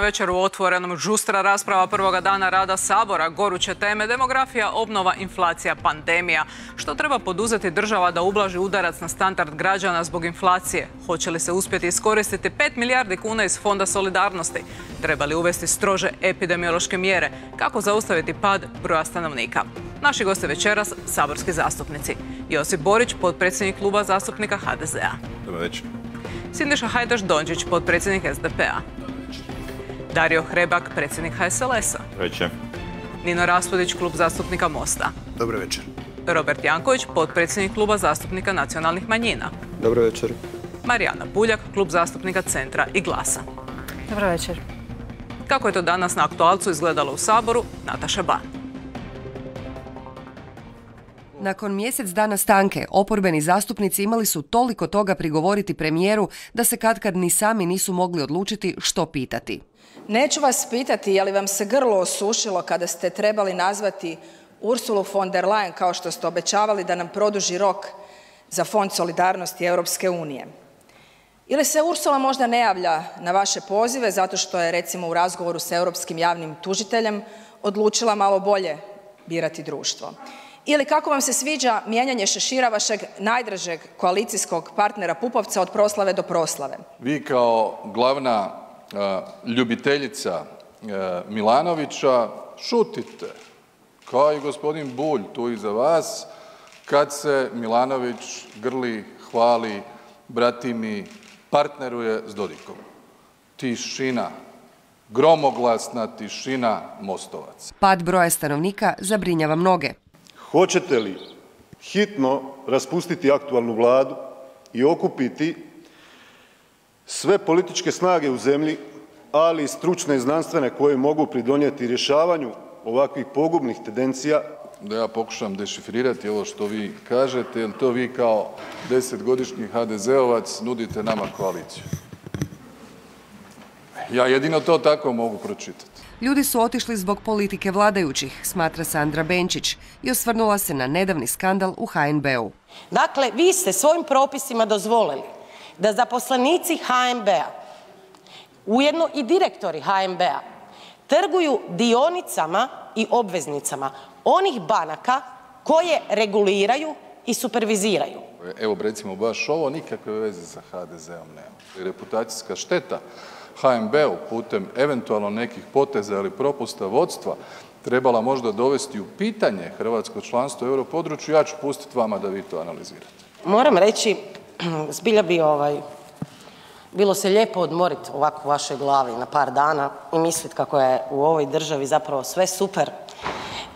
Večer u otvorenom. Žustra rasprava prvoga dana rada Sabora, goruće teme, demografija, obnova, inflacija, pandemija. Što treba poduzeti država da ublaži udarac na standard građana zbog inflacije? Hoće li se uspjeti iskoristiti 5 milijardi kuna iz Fonda solidarnosti? Treba li uvesti strože epidemiološke mjere? Kako zaustaviti pad broja stanovnika? Naši gosti večeras, saborski zastupnici. Josip Borić, potpredsjednik kluba zastupnika HDZ-a. Dobro večer. Sindiša Hajdaš-Dončić, potpredsjednik SDP-a. Dario Hrebak, predsjednik HSLS-a. Večer. Nino Raspudić, klub zastupnika Mosta. Dobro večer. Robert Janković, potpredsjednik kluba zastupnika nacionalnih manjina. Dobro večer. Marijana Puljak, klub zastupnika Centra i Glasa. Dobro večer. Kako je to danas na aktualcu izgledalo u Saboru, Nataša Ban. Nakon mjesec dana stanke, oporbeni zastupnici imali su toliko toga prigovoriti premijeru da se katkad ni sami nisu mogli odlučiti što pitati. Neću vas pitati je li vam se grlo osušilo kada ste trebali nazvati Ursulu von der Leyen kao što ste obećavali da nam produži rok za Fond solidarnosti Europske unije. Ili se Ursula možda ne javlja na vaše pozive zato što je recimo u razgovoru s europskim javnim tužiteljem odlučila malo bolje birati društvo. Ili kako vam se sviđa mijenjanje šešira vašeg najdražeg koalicijskog partnera Pupovca od proslave do proslave? Vi kao glavna ljubiteljica Milanovića šutite kao i gospodin Bulj tu iza vas kad se Milanović grli, hvali, bratimi, partneruje s Dodikom. Tišina, gromoglasna tišina Mostovaca. Pad broja stanovnika zabrinjava mnoge. Hoćete li hitno raspustiti aktualnu Vladu i okupiti sve političke snage u zemlji, ali i stručne i znanstvene koje mogu pridonijeti rješavanju ovakvih pogubnih tendencija Da ja pokušam dešifrirati ovo što vi kažete, jel to vi kao desetgodišnji HDZ-ovac nudite nama koaliciju? Ja jedino to tako mogu pročitati. Ljudi su otišli zbog politike vladajućih, smatra Sandra Benčić i osvrnula se na nedavni skandal u HNB-u. Dakle, vi ste svojim propisima dozvolili da zaposlenici HNB-a, ujedno i direktori HNB-a, trguju dionicama i obveznicama onih banaka koje reguliraju i superviziraju. Evo recimo baš ovo nikakve veze sa HDZ-om nema. Reputacijska šteta HNB-u putem eventualno nekih poteza ili propusta vodstva trebala možda dovesti u pitanje hrvatsko članstvo u europodručju, ja ću pustiti vama da vi to analizirate. Moram reći, zbilja bi ovaj, bilo se lijepo odmoriti ovako u vašoj glavi na par dana i misliti kako je u ovoj državi zapravo sve super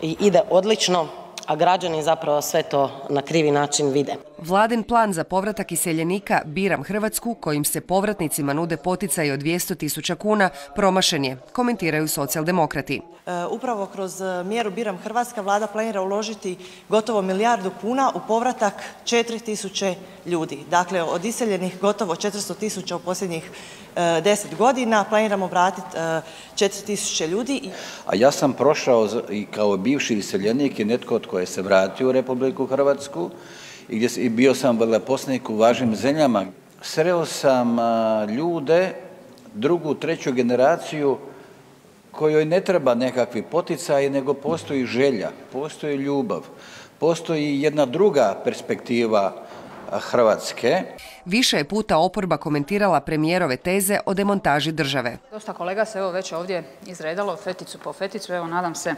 i ide odlično, a građani zapravo sve to na krivi način vide. Vladin plan za povratak iseljenika Biram Hrvatsku, kojim se povratnicima nude poticaji od 200 tisuća kuna, promašen je, komentiraju socijaldemokrati. E, upravo kroz mjeru Biram Hrvatska vlada planira uložiti gotovo milijardu kuna u povratak 4000 ljudi. Dakle, od iseljenih gotovo 400 tisuća u posljednjih e, deset godina planiramo vratiti 4000 ljudi. A ja sam prošao i kao bivši iseljenik i netko od koje se vratio u Republiku Hrvatsku i gdje i bio sam veleposlanik u važnim zemljama. Sreo sam ljude, drugu, treću generaciju kojoj ne treba nekakvi poticaji nego postoji želja, postoji ljubav, postoji jedna druga perspektiva Hrvatske. Više je puta oporba komentirala premijerove teze o demontaži države. Dosta kolega se evo već ovdje izredalo feticu po feticu, evo nadam se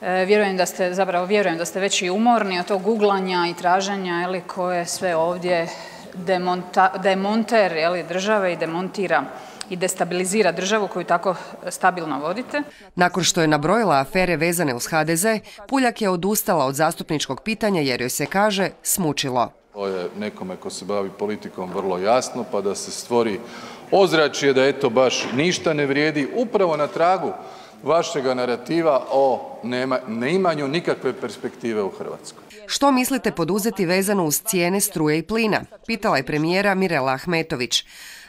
vjerujem da ste, zapravo vjerujem da ste već i umorni od tog guglanja i traženja je li ko je sve ovdje demonta, demonter je li države i demontira i destabilizira državu koju tako stabilno vodite. Nakon što je nabrojila afere vezane uz HDZ, Puljak je odustala od zastupničkog pitanja jer joj se kaže smučilo. To je nekome ko se bavi politikom vrlo jasno pa da se stvori ozračje da eto baš ništa ne vrijedi upravo na tragu vašega narativa o neimanju nikakve perspektive u Hrvatskoj. Što mislite poduzeti vezano uz cijene struje i plina? Pitala je premijera Mirela Ahmetović.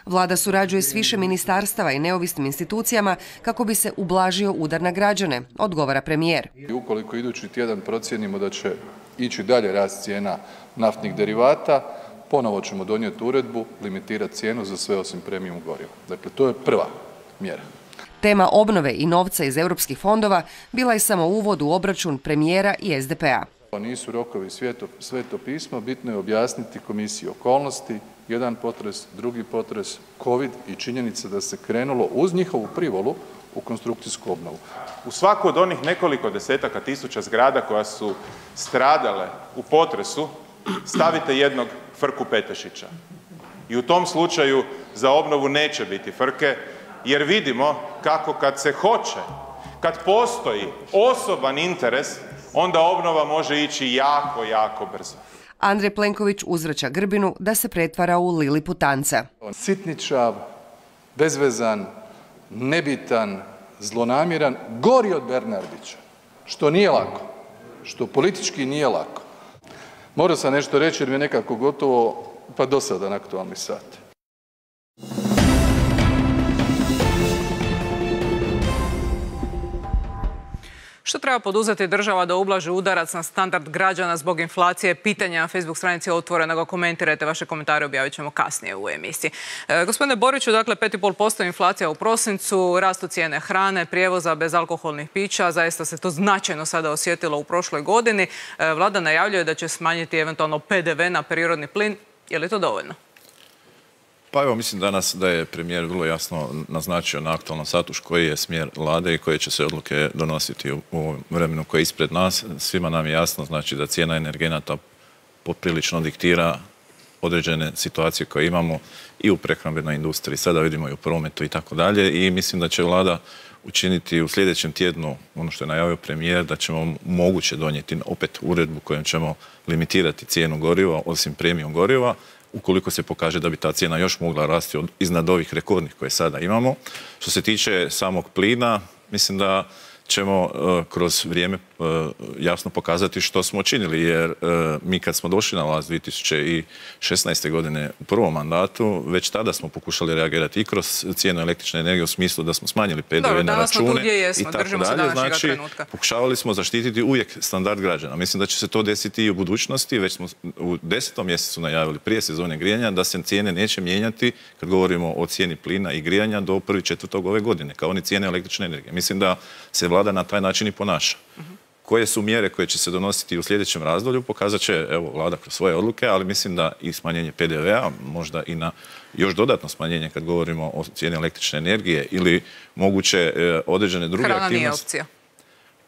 Vlada surađuje s više ministarstava i neovisnim institucijama kako bi se ublažio udar na građane, odgovara premijer. I ukoliko idući tjedan procijenimo da će ići dalje rast cijena naftnih derivata, ponovo ćemo donijeti uredbu, limitirati cijenu za sve osim premium goriva. Dakle, to je prva mjera. Tema obnove i novca iz europskih fondova bila je samo uvod u obračun premijera i SDP-a. Nisu rokovi sveto pismo, bitno je objasniti komisiji okolnosti, jedan potres, drugi potres, covid i činjenica da se krenulo uz njihovu privolu u konstrukcijsku obnovu. U svaku od onih nekoliko desetaka tisuća zgrada koja su stradale u potresu stavite jednog Frku Petešića i u tom slučaju za obnovu neće biti frke jer vidimo kako kad se hoće, kad postoji osoban interes onda obnova može ići jako, jako brzo. Andrej Plenković uzvraća Grbinu da se pretvara u Lili Putanca. Sitničav, bezvezan, nebitan, zlonamjeran, gori od Bernardića, što nije lako, što politički nije lako. Morao sam nešto reći jer mi je nekako gotovo pa dosadan aktualni sat. Što treba poduzeti država da ublaži udarac na standard građana zbog inflacije? Pitanja na Facebook stranici otvorenog komentirajte. Vaše komentare objavit ćemo kasnije u emisiji. E, gospodine Boriću, dakle 5,5% inflacija u prosincu, rastu cijene hrane, prijevoza bez alkoholnih pića. Zaista se to značajno sada osjetilo u prošloj godini. E, Vlada najavljuje da će smanjiti eventualno PDV na prirodni plin. Je li to dovoljno? Pa evo, mislim danas da je premijer vrlo jasno naznačio na aktualnom satu koji je smjer vlade i koje će se odluke donositi u vremenu koje je ispred nas. Svima nam je jasno znači da cijena energenata poprilično diktira određene situacije koje imamo i u prehrambenoj industriji, sada vidimo i u prometu i tako dalje i mislim da će vlada učiniti u sljedećem tjednu ono što je najavio premijer da ćemo moguće donijeti opet uredbu kojom ćemo limitirati cijenu goriva osim premijom goriva ukoliko se pokaže da bi ta cijena još mogla rasti iznad ovih rekordnih koje sada imamo. Što se tiče samog plina, mislim da ćemo e, kroz vrijeme jasno pokazati što smo učinili jer e, mi kad smo došli na vlast 2016. godine u prvom mandatu već tada smo pokušali reagirati i kroz cijenu električne energije u smislu da smo smanjili PDV na račune i tako dalje. Znači, pokušavali smo zaštititi uvijek standard građana. Mislim da će se to desiti i u budućnosti. Već smo u desetom mjesecu najavili prije sezone grijanja da se cijene neće mijenjati kad govorimo o cijeni plina i grijanja do prvi četvrtog ove godine, kao ni cijene električne energije. Mislim da se vlada na taj način i ponaša. Koje su mjere koje će se donositi u sljedećem razdoblju pokazat će evo, vlada kroz svoje odluke, ali mislim da i smanjenje PDV-a, možda i na još dodatno smanjenje kad govorimo o cijeni električne energije ili moguće e, određene druge Hrana aktivnosti. nije opcija.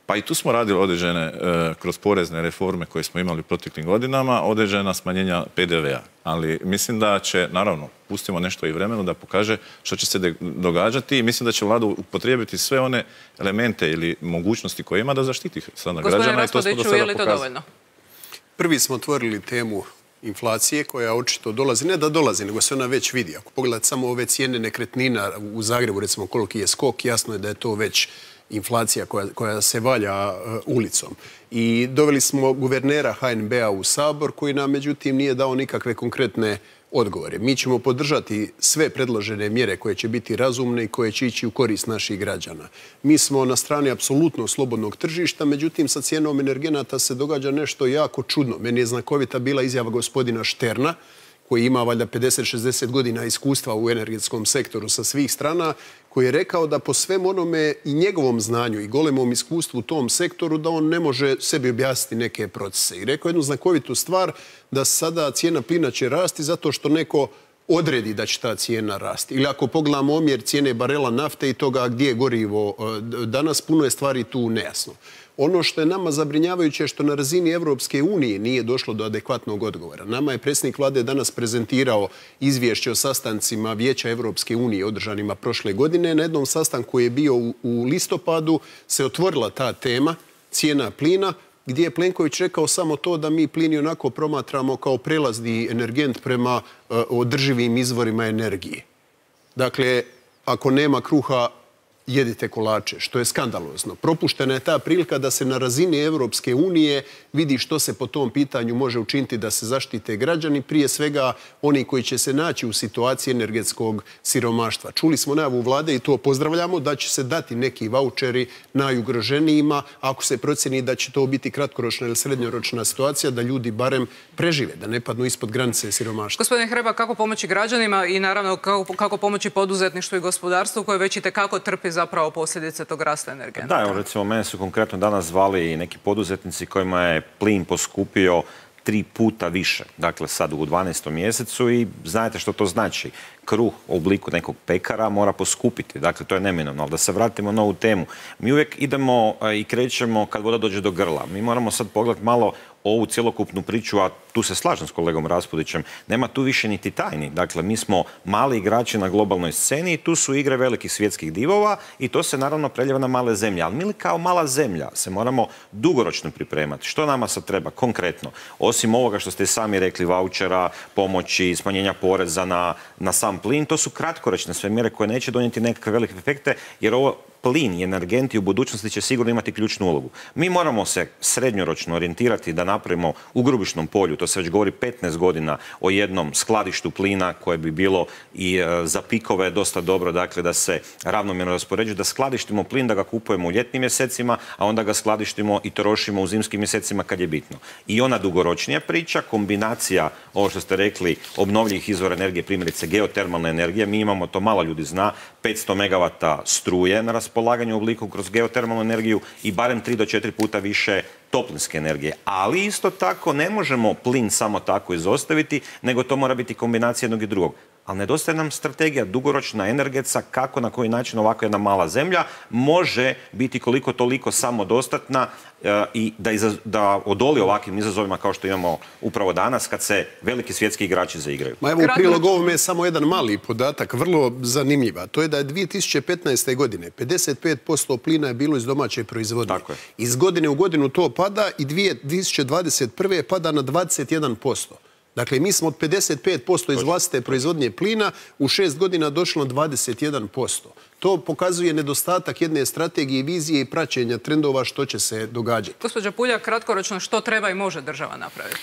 Pa i tu smo radili određene, e, kroz porezne reforme koje smo imali u proteklim godinama, određena smanjenja PDV-a. Ali mislim da će, naravno, pustimo nešto i vremenu da pokaže što će se događati i mislim da će vlada upotrijebiti sve one elemente ili mogućnosti koje ima da zaštiti sada građana i to smo do sada pokazali. Prvi smo otvorili temu inflacije koja očito dolazi, ne da dolazi, nego se ona već vidi. Ako pogledate samo ove cijene nekretnina u Zagrebu, recimo koliki je skok, jasno je da je to već inflacija koja, koja se valja uh, ulicom. I doveli smo guvernera HNB-a u Sabor koji nam međutim nije dao nikakve konkretne odgovore. Mi ćemo podržati sve predložene mjere koje će biti razumne i koje će ići u korist naših građana. Mi smo na strani apsolutno slobodnog tržišta, međutim sa cijenom energenata se događa nešto jako čudno. Meni je znakovita bila izjava gospodina Šterna, koji ima valjda 50-60 godina iskustva u energetskom sektoru sa svih strana, koji je rekao da po svem onome i njegovom znanju i golemom iskustvu u tom sektoru da on ne može sebi objasniti neke procese. I rekao jednu znakovitu stvar da sada cijena plina će rasti zato što neko odredi da će ta cijena rasti. Ili ako pogledamo omjer cijene barela nafte i toga gdje je gorivo e, danas, puno je stvari tu nejasno. Ono što je nama zabrinjavajuće je što na razini Evropske unije nije došlo do adekvatnog odgovora. Nama je predsjednik vlade danas prezentirao izvješće o sastancima Vijeća Evropske unije održanima prošle godine. Na jednom sastanku koji je bio u listopadu se otvorila ta tema cijena plina gdje je Plenković rekao samo to da mi plini onako promatramo kao prelazni energent prema e, održivim izvorima energije. Dakle, ako nema kruha, jedite kolače, što je skandalozno. Propuštena je ta prilika da se na razini Europske unije vidi što se po tom pitanju može učiniti da se zaštite građani, prije svega oni koji će se naći u situaciji energetskog siromaštva. Čuli smo najavu vlade i to pozdravljamo da će se dati neki vaučeri najugroženijima ako se procjeni da će to biti kratkoročna ili srednjoročna situacija da ljudi barem prežive, da ne padnu ispod granice siromaštva. Gospodine Hreba, kako pomoći građanima i naravno kako, pomoći poduzetništvu i gospodarstvu koje već i kako trpi zapravo posljedice tog rasta energenta? Da, evo recimo mene su konkretno danas zvali neki poduzetnici kojima je plin poskupio tri puta više, dakle sad u 12. mjesecu i znate što to znači. Kruh u obliku nekog pekara mora poskupiti, dakle to je neminovno. Ali da se vratimo na ovu temu, mi uvijek idemo i krećemo kad voda dođe do grla. Mi moramo sad pogledati malo ovu cjelokupnu priču, a tu se slažem s kolegom Raspudićem, nema tu više niti tajni. Dakle, mi smo mali igrači na globalnoj sceni i tu su igre velikih svjetskih divova i to se naravno preljeva na male zemlje. Ali mi kao mala zemlja se moramo dugoročno pripremati. Što nama sad treba konkretno? Osim ovoga što ste sami rekli, vouchera, pomoći, smanjenja poreza na sam plin, to su kratkoročne sve mjere koje neće donijeti nekakve velike efekte, jer ovo plin i energenti u budućnosti će sigurno imati ključnu ulogu. Mi moramo se srednjoročno orijentirati da napravimo u Grubišnom polju, to se već govori 15 godina o jednom skladištu plina koje bi bilo i e, za pikove dosta dobro, dakle da se ravnomjerno raspoređuje, da skladištimo plin, da ga kupujemo u ljetnim mjesecima, a onda ga skladištimo i trošimo u zimskim mjesecima kad je bitno. I ona dugoročnija priča, kombinacija, ovo što ste rekli, obnovljivih izvora energije, primjerice geotermalne energije, mi imamo, to malo ljudi zna, 500 MW struje na raspolaganju u obliku kroz geotermalnu energiju i barem 3 do 4 puta više toplinske energije. Ali isto tako ne možemo plin samo tako izostaviti, nego to mora biti kombinacija jednog i drugog ali nedostaje nam strategija dugoročna energetska kako na koji način ovako jedna mala zemlja može biti koliko toliko samodostatna e, i da, da odoli ovakvim izazovima kao što imamo upravo danas kad se veliki svjetski igrači zaigraju. Ma evo u prilog ovome je samo jedan mali podatak, vrlo zanimljiva. To je da je 2015. godine 55% plina je bilo iz domaće proizvodnje. Iz godine u godinu to pada i 2021. pada na 21%. Dakle, mi smo od 55% iz vlastite proizvodnje plina u šest godina došlo na 21%. To pokazuje nedostatak jedne strategije, vizije i praćenja trendova što će se događati. Gospođa Pulja, kratkoročno što treba i može država napraviti?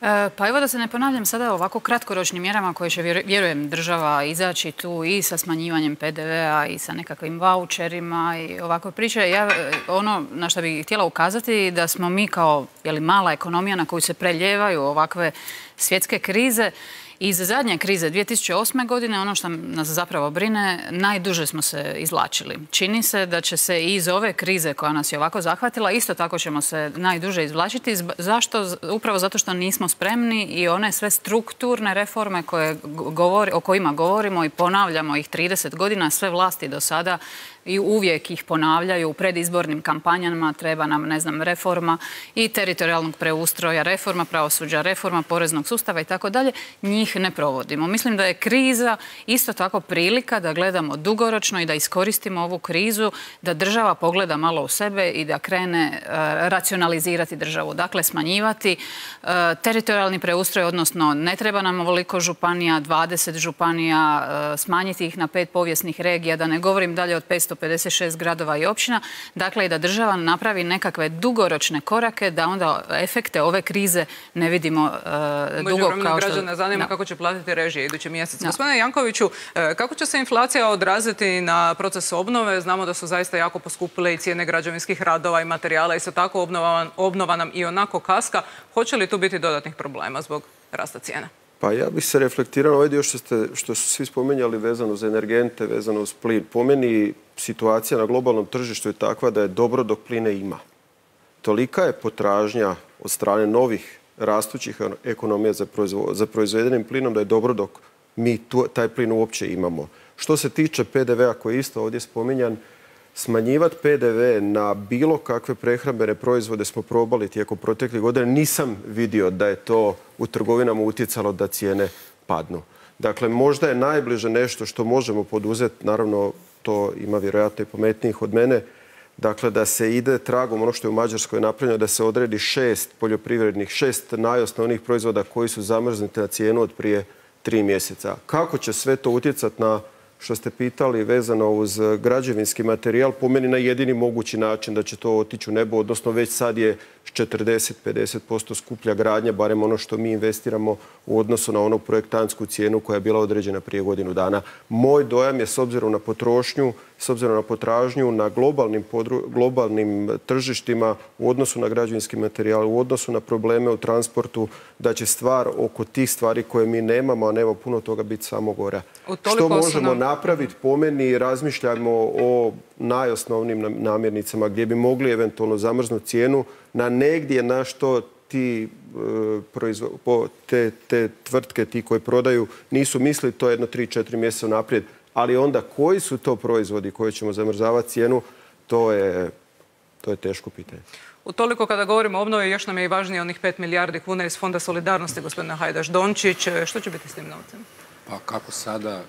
E, pa evo da se ne ponavljam sada ovako kratkoročnim mjerama koje će, vjerujem, država izaći tu i sa smanjivanjem PDV-a i sa nekakvim voucherima i ovako priče. Ja, e, ono na što bih htjela ukazati da smo mi kao jeli, mala ekonomija na koju se preljevaju ovakve svjetske krize, iz zadnje krize 2008. godine, ono što nas zapravo brine, najduže smo se izvlačili. Čini se da će se i iz ove krize koja nas je ovako zahvatila, isto tako ćemo se najduže izvlačiti. Zašto? Upravo zato što nismo spremni i one sve strukturne reforme koje govori, o kojima govorimo i ponavljamo ih 30 godina, sve vlasti do sada i uvijek ih ponavljaju u predizbornim kampanjama, treba nam, ne znam, reforma i teritorijalnog preustroja, reforma pravosuđa, reforma poreznog sustava i tako dalje, njih ne provodimo. Mislim da je kriza isto tako prilika da gledamo dugoročno i da iskoristimo ovu krizu, da država pogleda malo u sebe i da krene e, racionalizirati državu. Dakle, smanjivati e, teritorijalni preustroj, odnosno ne treba nam ovoliko županija, 20 županija, e, smanjiti ih na pet povijesnih regija, da ne govorim dalje od 500 56 gradova i općina. Dakle, i da država napravi nekakve dugoročne korake da onda efekte ove krize ne vidimo uh, dugo kao što... građana zanima kako će platiti režije idući mjesec. Gospodine Jankoviću, e, kako će se inflacija odraziti na proces obnove? Znamo da su zaista jako poskupile i cijene građevinskih radova i materijala. Isto tako obnova, obnova nam i onako kaska. Hoće li tu biti dodatnih problema zbog rasta cijena? Pa ja bih se reflektirao ovaj dio što, ste, što su svi spomenjali vezano za energente, vezano uz plin. Po meni situacija na globalnom tržištu je takva da je dobro dok pline ima. Tolika je potražnja od strane novih rastućih ekonomija za, za proizvedenim plinom da je dobro dok mi taj plin uopće imamo. Što se tiče PDV-a koji je isto ovdje spominjan, Smanjivati PDV na bilo kakve prehrambene proizvode smo probali tijekom proteklih godina. Nisam vidio da je to u trgovinama utjecalo da cijene padnu. Dakle, možda je najbliže nešto što možemo poduzeti, naravno to ima vjerojatno i pametnijih od mene, dakle da se ide tragom ono što je u Mađarskoj napravljeno, da se odredi šest poljoprivrednih, šest najosnovnijih proizvoda koji su zamrznuti na cijenu od prije tri mjeseca. Kako će sve to utjecati na što ste pitali vezano uz građevinski materijal, po meni na jedini mogući način da će to otići u nebo, odnosno već sad je 40-50% skuplja gradnja, barem ono što mi investiramo u odnosu na onu projektantsku cijenu koja je bila određena prije godinu dana. Moj dojam je s obzirom na potrošnju, s obzirom na potražnju na globalnim, globalnim tržištima u odnosu na građevinski materijal, u odnosu na probleme u transportu, da će stvar oko tih stvari koje mi nemamo, a nema puno toga biti samo gora. Što možemo napraviti? Po meni razmišljamo o najosnovnim namirnicama gdje bi mogli eventualno zamrznuti cijenu na negdje na što ti e, te, te tvrtke, ti koji prodaju, nisu mislili to jedno 3-4 mjeseca naprijed. Ali onda koji su to proizvodi koji ćemo zamrzavati cijenu, to je, to je teško pitanje. U toliko kada govorimo o obnovi, još nam je i važnije onih 5 milijardi kuna iz Fonda solidarnosti, gospodina Hajdaš Dončić. Što će biti s tim novcem? Pa kako sada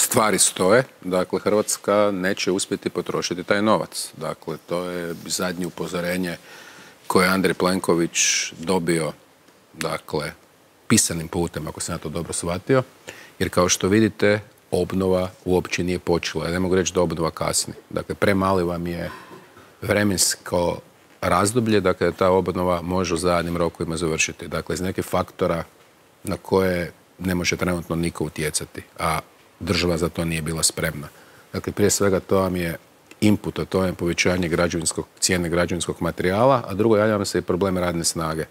stvari stoje, dakle Hrvatska neće uspjeti potrošiti taj novac. Dakle, to je zadnje upozorenje koje je Andrej Plenković dobio, dakle, pisanim putem, ako sam ja to dobro shvatio, jer kao što vidite, obnova uopće nije počela. Ja ne mogu reći da obnova kasni. Dakle, premali vam je vremensko razdoblje, dakle, ta obnova može u zadnjim rokovima završiti. Dakle, iz nekih faktora na koje ne može trenutno niko utjecati, a država za to nije bila spremna. Dakle, prije svega to vam je input, a to je povećanje cijene građevinskog materijala, a drugo javljamo se i problem radne snage.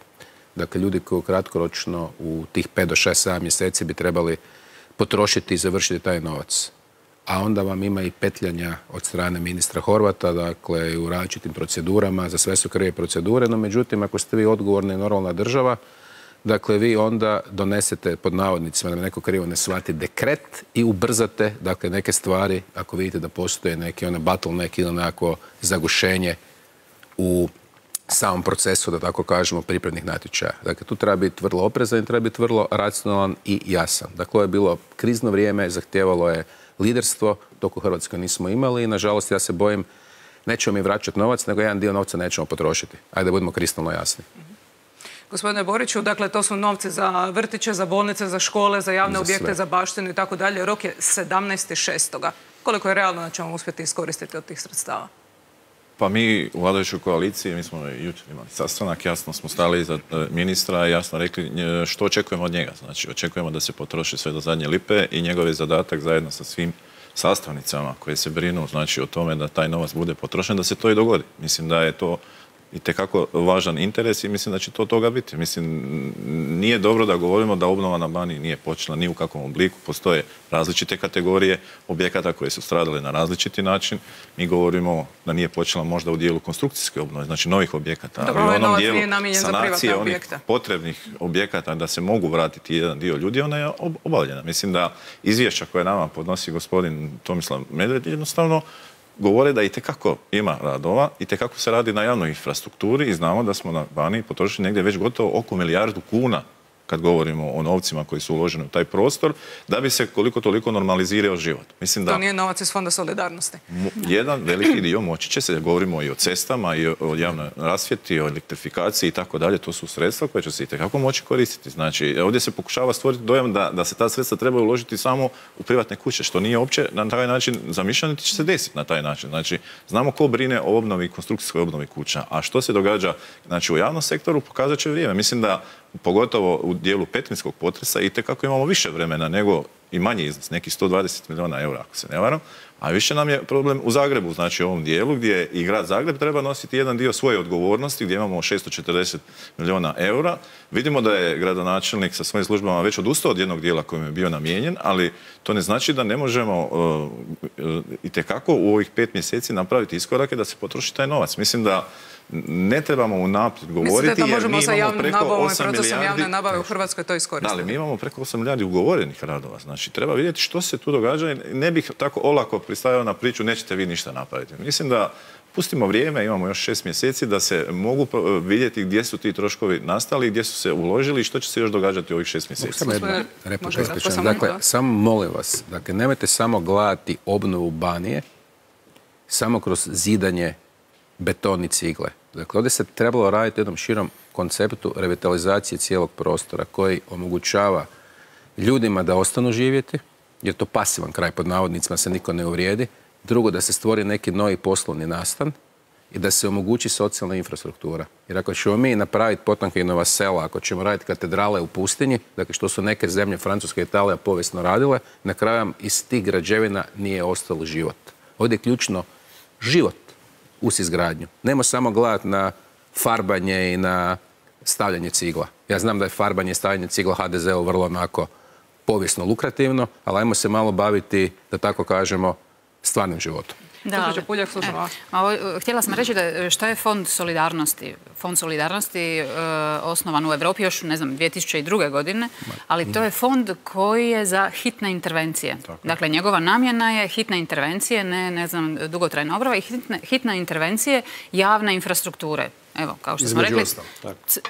Dakle, ljudi koji kratkoročno u tih 5 do 6, 7 mjeseci bi trebali potrošiti i završiti taj novac. A onda vam ima i petljanja od strane ministra Horvata, dakle u različitim procedurama, za sve su krive procedure, no međutim ako ste vi odgovorna i normalna država, dakle vi onda donesete pod navodnicima da me neko krivo ne shvati dekret i ubrzate dakle neke stvari ako vidite da postoje neki onaj bottleneck ili nekako zagušenje u samom procesu, da tako kažemo, pripremnih natječaja. Dakle, tu treba biti vrlo oprezan i treba biti vrlo racionalan i jasan. Dakle, ovo je bilo krizno vrijeme, zahtjevalo je liderstvo, dok u Hrvatskoj nismo imali i nažalost ja se bojim nećemo mi vraćati novac, nego jedan dio novca nećemo potrošiti. Ajde budemo kristalno jasni. Gospodine Boriću, dakle to su novci za vrtiće, za bolnice, za škole, za javne objekte, za baštinu i tako dalje. Rok je 17.6. Koliko je realno da ćemo uspjeti iskoristiti od tih sredstava? Pa mi u vladajućoj koaliciji, mi smo jučer imali sastanak, jasno smo stali iza e, ministra i jasno rekli e, što očekujemo od njega. Znači očekujemo da se potroši sve do zadnje lipe i njegov je zadatak zajedno sa svim sastavnicama koje se brinu znači o tome da taj novac bude potrošen, da se to i dogodi. Mislim da je to i tekako važan interes i mislim da će to toga biti. Mislim, nije dobro da govorimo da obnova na Bani nije počela ni u kakvom obliku. Postoje različite kategorije objekata koje su stradale na različiti način. Mi govorimo da nije počela možda u dijelu konstrukcijske obnove, znači novih objekata. Dobro, ali u ovaj onom dijelu sanacije onih potrebnih objekata da se mogu vratiti jedan dio ljudi, ona je obavljena. Mislim da izvješća koje nama podnosi gospodin Tomislav Medved jednostavno govore da i tekako ima radova i tekako se radi na javnoj infrastrukturi i znamo da smo na Baniji potrošili negdje već gotovo oko milijardu kuna kad govorimo o novcima koji su uloženi u taj prostor, da bi se koliko toliko normalizirao život. Mislim da... To nije novac iz Fonda solidarnosti. Jedan veliki dio moći će se, govorimo i o cestama, i o javnoj rasvjeti, o elektrifikaciji i tako dalje, to su sredstva koje će se itekako moći koristiti. Znači, ovdje se pokušava stvoriti dojam da, da se ta sredstva treba uložiti samo u privatne kuće, što nije uopće na taj način zamišljeno, niti će se desiti na taj način. Znači, znamo ko brine o obnovi, konstrukcijskoj obnovi kuća, a što se događa znači, u javnom sektoru pokazat će vrijeme. Mislim da pogotovo u dijelu petrinskog potresa i kako imamo više vremena nego i manji iznos, neki 120 milijuna eura ako se ne varam, a više nam je problem u Zagrebu, znači u ovom dijelu gdje i grad Zagreb treba nositi jedan dio svoje odgovornosti gdje imamo 640 milijuna eura. Vidimo da je gradonačelnik sa svojim službama već odustao od jednog dijela kojim je bio namijenjen, ali to ne znači da ne možemo uh, uh, i tekako u ovih pet mjeseci napraviti iskorake da se potroši taj novac. Mislim da ne trebamo unaprijed govoriti jer mi imamo preko 8 milijardi... javne nabave u Hrvatskoj to iskoristiti. Da, ali mi imamo preko 8 milijardi ugovorenih radova. Znači, treba vidjeti što se tu događa i ne bih tako olako pristavio na priču nećete vi ništa napraviti. Mislim da pustimo vrijeme, imamo još šest mjeseci da se mogu vidjeti gdje su ti troškovi nastali, gdje su se uložili i što će se još događati u ovih šest mjeseci. Samo jedna replika Dakle, samo molim vas, dakle, nemojte samo gledati obnovu Banije, samo kroz zidanje beton i cigle. Dakle, ovdje se trebalo raditi jednom širom konceptu revitalizacije cijelog prostora koji omogućava ljudima da ostanu živjeti, jer to pasivan kraj pod navodnicima se niko ne uvrijedi. Drugo, da se stvori neki novi poslovni nastan i da se omogući socijalna infrastruktura. Jer ako ćemo mi napraviti Potankinova sela, ako ćemo raditi katedrale u pustinji, dakle što su neke zemlje, Francuska i Italija, povijesno radile, na kraju iz tih građevina nije ostalo život. Ovdje je ključno život uz izgradnju. Nemo samo gledati na farbanje i na stavljanje cigla. Ja znam da je farbanje i stavljanje cigla HDZ-u vrlo onako povijesno lukrativno, ali ajmo se malo baviti, da tako kažemo, stvarnim životom. Da, Puljak, e, htjela sam reći da je- što je fond solidarnosti. Fond solidarnosti e, osnovan u Europi još, ne znam, 2002. godine, ali to je fond koji je za hitne intervencije. Dakle, njegova namjena je hitne intervencije, ne, ne znam, dugotrajna obrava i hitne, hitne intervencije javne infrastrukture. Evo, kao što smo rekli,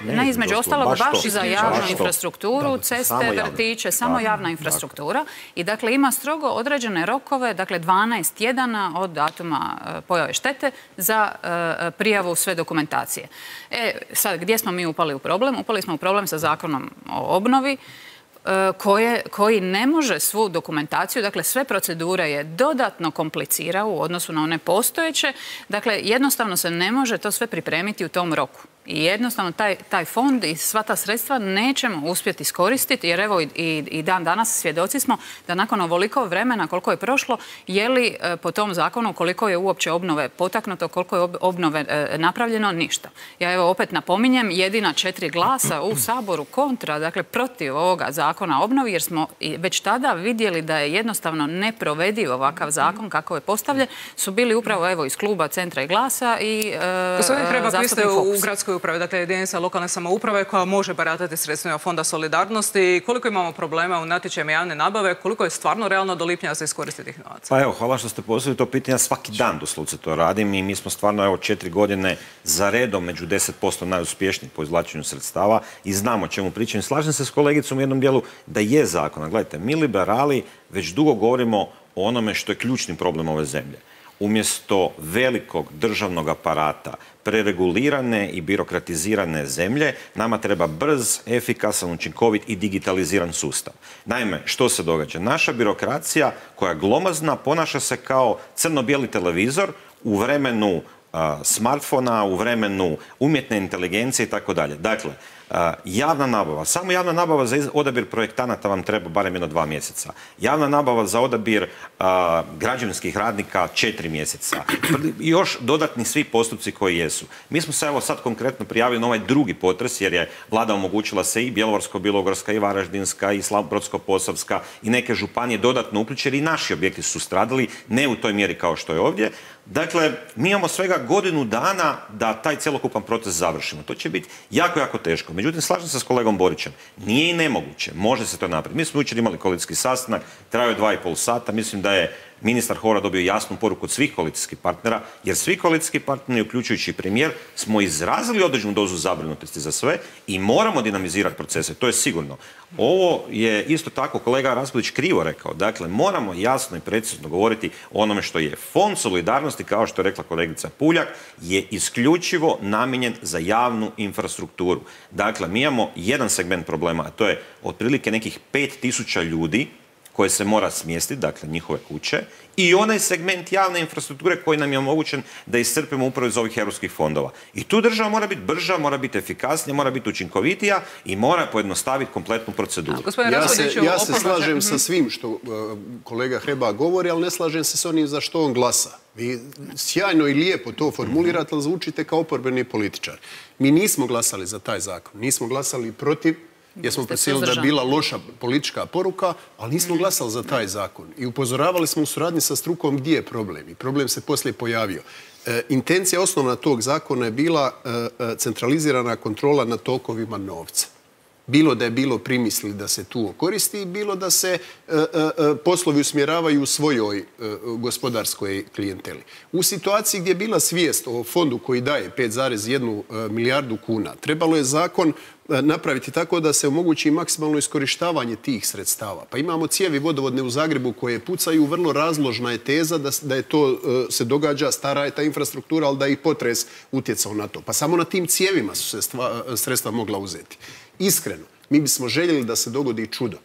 Ne, između ostalog, baš baš to. za javnu infrastrukturu, Da, ceste, samo vrtiće, samo javna infrastruktura. I dakle ima strogo određene rokove, dakle 12 tjedana od datuma e, pojave štete za e, prijavu sve dokumentacije. E, sad, gdje smo mi upali u problem? Upali smo u problem sa zakonom o obnovi, e, koje, koji ne može svu dokumentaciju, dakle sve procedure je dodatno komplicirao u odnosu na one postojeće, dakle jednostavno se ne može to sve pripremiti u tom roku. I jednostavno taj, taj fond i sva ta sredstva nećemo uspjeti iskoristiti jer evo i, i- dan danas svjedoci smo da nakon ovoliko vremena koliko je prošlo, je li e, po tom zakonu koliko je uopće obnove potaknuto, koliko je ob- obnove e, napravljeno, ništa. Ja evo opet napominjem, jedina četiri glasa u Saboru kontra, dakle protiv ovoga zakona obnovi jer smo već tada vidjeli da je jednostavno neprovediv ovakav zakon kako je postavljen, su bili upravo evo iz kluba Centra i Glasa i e, zastupnik u Fokus. gradskoj upravi, dakle jedinica lokalne samouprave koja može baratati sredstvima Fonda solidarnosti. Koliko imamo problema u natječajima javne nabave, koliko je stvarno realno do lipnja se iskoristi tih novaca? Pa evo, hvala što ste postavili to pitanje. Ja svaki dan doslovce to radim i mi smo stvarno evo četiri godine za redom među 10% najuspješnijih po izvlačenju sredstava i znamo o čemu pričam. Slažem se s kolegicom u jednom dijelu da je zakon. Gledajte, mi liberali već dugo govorimo o onome što je ključni problem ove zemlje. Umjesto velikog državnog aparata, preregulirane i birokratizirane zemlje, nama treba brz, efikasan, učinkovit i digitaliziran sustav. Naime, što se događa? Naša birokracija koja je glomazna ponaša se kao crno-bijeli televizor u vremenu smartfona, u vremenu umjetne inteligencije i tako dalje. Dakle, javna nabava, samo javna nabava za odabir projektanata vam treba barem jedno dva mjeseca. Javna nabava za odabir građevinskih radnika četiri mjeseca. I još dodatni svi postupci koji jesu. Mi smo se evo sad konkretno prijavili na ovaj drugi potres jer je vlada omogućila se i Bjelovarsko-bilogorska i Varaždinska i Brodsko-posavska i neke županije dodatno uključeni i naši objekti su stradali, ne u toj mjeri kao što je ovdje. Dakle, mi imamo svega godinu dana da taj cjelokupan proces završimo. To će biti jako, jako teško. Međutim, slažem se s kolegom Borićem. Nije i nemoguće. Može se to napraviti. Mi smo jučer imali koalicijski sastanak, trajao je dva i pol sata. Mislim da je ministar Hora dobio jasnu poruku od svih koalicijskih partnera, jer svi koalicijski partneri, uključujući i premijer, smo izrazili određenu dozu zabrinutosti za sve i moramo dinamizirati procese, to je sigurno. Ovo je isto tako kolega Raspudić krivo rekao. Dakle, moramo jasno i precizno govoriti o onome što je. Fond solidarnosti, kao što je rekla kolegica Puljak, je isključivo namijenjen za javnu infrastrukturu. Dakle, mi imamo jedan segment problema, a to je otprilike nekih 5000 ljudi koje se mora smjestiti, dakle njihove kuće, i onaj segment javne infrastrukture koji nam je omogućen da iscrpimo upravo iz ovih europskih fondova. I tu država mora biti brža, mora biti efikasnija, mora biti učinkovitija i mora pojednostaviti kompletnu proceduru. Ja se, ja se slažem Mhm. sa svim što uh, kolega Hreba govori, ali ne slažem se s onim za što on glasa. Vi sjajno i lijepo to formulirate, ali zvučite kao oporbeni političar. Mi nismo glasali za taj zakon, nismo glasali protiv, jer smo Ste procijenili da je bila loša politička poruka, ali nismo glasali za taj zakon. I upozoravali smo u suradnji sa strukom gdje je problem. I problem se poslije pojavio. E, intencija osnovna tog zakona je bila e, e, centralizirana kontrola nad tokovima novca. Bilo da je bilo primisli da se tu koristi, bilo da se e, e, e, poslovi usmjeravaju u svojoj e, gospodarskoj klijenteli. U situaciji gdje je bila svijest o fondu koji daje 5,1 e, milijardu kuna, trebalo je zakon napraviti tako da se omogući maksimalno iskorištavanje tih sredstava. Pa imamo cijevi vodovodne u Zagrebu koje pucaju, vrlo razložna je teza da, da je to e, se događa, stara je ta infrastruktura, ali da je i potres utjecao na to. Pa samo na tim cijevima su se stva- sredstva mogla uzeti. Iskreno, mi bismo željeli da se dogodi čudo.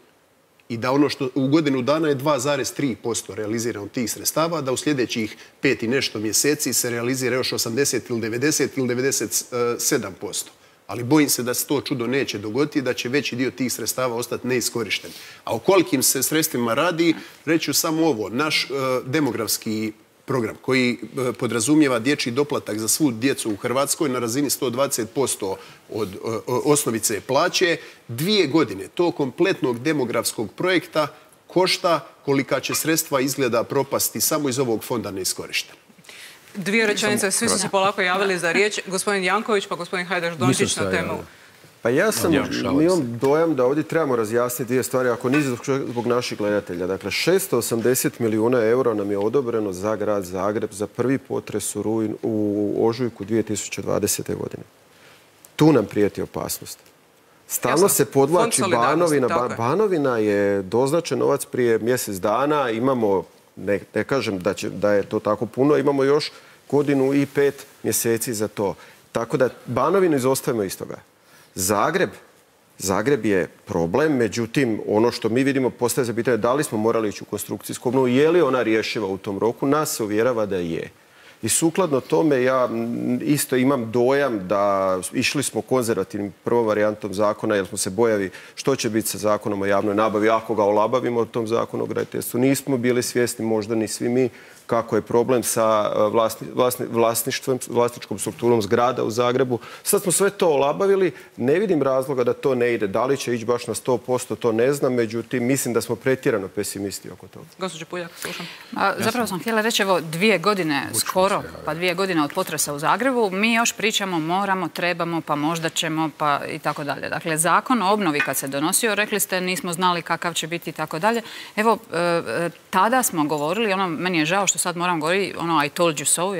i da ono što u godinu dana je 2,3% realizirano tih sredstava, da u sljedećih pet i nešto mjeseci se realizira još 80 ili 90 ili 97%. Ali bojim se da se to čudo neće dogoditi i da će veći dio tih sredstava ostati neiskorišten. A o kolikim se sredstvima radi, reću samo ovo. Naš e, demografski program koji e, podrazumijeva dječji doplatak za svu djecu u Hrvatskoj na razini 120% od e, osnovice plaće, dvije godine tog kompletnog demografskog projekta košta kolika će sredstva izgleda propasti samo iz ovog fonda neiskorištena. Dvije rečenice, svi su se polako javili za riječ. Gospodin Janković pa gospodin Hajdaš Dončić na temu. Pa ja sam, mi imam dojam da ovdje trebamo razjasniti dvije stvari, ako nije zbog naših gledatelja. Dakle, 680 milijuna eura nam je odobreno za grad Zagreb za prvi potres u, ruin, u ožujku 2020. godine. Tu nam prijeti opasnost. Stalno se podlači Banovina. Banovina je doznačen novac prije mjesec dana. Imamo, ne, kažem da, da je to tako puno, imamo još godinu i pet mjeseci za to. Tako da Banovinu izostavimo iz toga. Zagreb, Zagreb je problem, međutim, ono što mi vidimo postaje za pitanje da li smo morali ići u konstrukcijsku obnovu, je li ona rješiva u tom roku, nas se uvjerava da je. I sukladno tome ja isto imam dojam da išli smo konzervativnim prvom varijantom zakona jer smo se bojavi što će biti sa zakonom o javnoj nabavi ako ga olabavimo o tom zakonu o graditeljstvu. Nismo bili svjesni možda ni svi mi kako je problem sa e, vlasništvom, vlasničkom strukturom zgrada u Zagrebu. Sad smo sve to olabavili. Ne vidim razloga da to ne ide. Da li će ići baš na 100%, to ne znam. Međutim, mislim da smo pretjerano pesimisti oko toga. Gospođo Puljak, slušam. zapravo sam htjela reći, evo, dvije godine skoro, pa dvije godine od potresa u Zagrebu, mi još pričamo moramo, trebamo, pa možda ćemo, pa i tako dalje. Dakle, zakon o obnovi kad se donosio, rekli ste nismo znali kakav će biti i tako dalje. Evo, e, e, tada smo govorili, ono, meni je žao što sad moram govoriti, ono I told you so,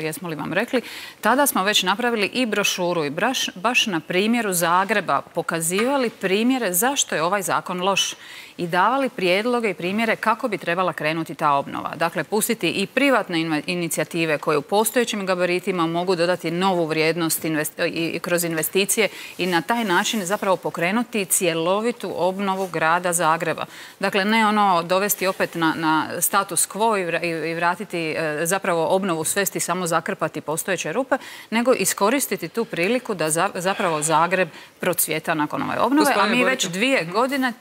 jesmo li vam rekli, tada smo već napravili i brošuru i baš na primjeru Zagreba pokazivali primjere zašto je ovaj zakon loš i davali prijedloge i primjere kako bi trebala krenuti ta obnova. Dakle, pustiti i privatne inicijative koje u postojećim gabaritima mogu dodati novu vrijednost i kroz investicije i na taj način zapravo pokrenuti cjelovitu obnovu grada Zagreba. Dakle, ne ono dovesti opet na, na status quo i, vratiti e, zapravo obnovu svesti samo zakrpati postojeće rupe, nego iskoristiti tu priliku da zapravo Zagreb procvjeta nakon ove obnove, a mi već dvije godine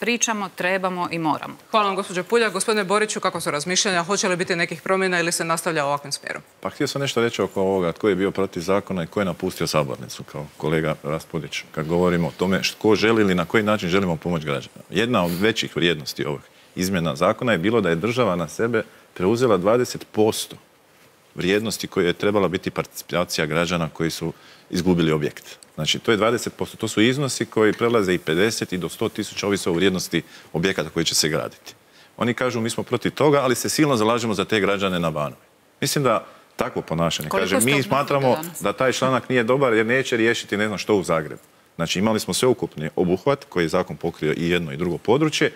pričamo pričamo, trebamo i moramo. Hvala vam gospođo Pulja. Gospodine Boriću, kako su razmišljanja? Hoće li biti nekih promjena ili se nastavlja ovakvim smjerom? Pa htio sam nešto reći oko ovoga. Tko je bio protiv zakona i tko je napustio sabornicu kao kolega Raspudić. Kad govorimo o tome tko želi ili na koji način želimo pomoći građanima. Jedna od većih vrijednosti ovih izmjena zakona je bilo da je država na sebe preuzela 20% vrijednosti koje je trebala biti participacija građana koji su izgubili objekt. Znači, to je 20%. To su iznosi koji prelaze i 50 i do 100 tisuća, ovisno o vrijednosti objekata koji će se graditi. Oni kažu mi smo protiv toga, ali se silno zalažemo za te građane na Banovi. Mislim da takvo ponašanje. Kaže, mi smatramo da taj članak nije dobar jer neće riješiti ne znam što u Zagrebu. Znači, imali smo sveukupni obuhvat koji je zakon pokrio i jedno i drugo područje